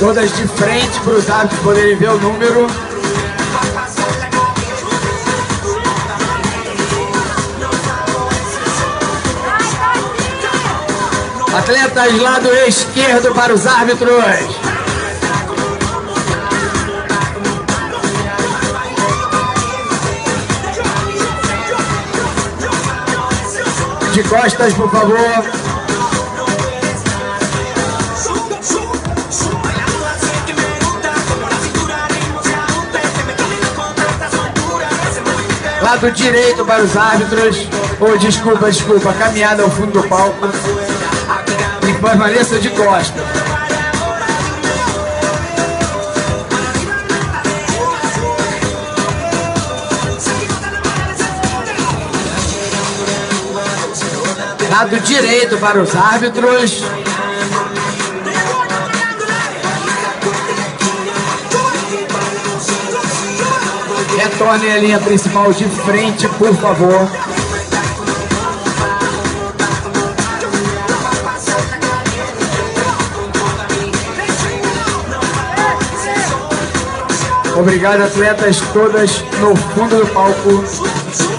Todas de frente para os árbitros poderem ver o número. Atletas lado esquerdo para os árbitros. De costas, por favor. Lado direito para os árbitros. Oh, desculpa, desculpa. Caminhada ao fundo do palco. E permaneça de costas. Lado direito para os árbitros. Retornem a linha principal de frente, por favor. Obrigado, atletas, todas no fundo do palco.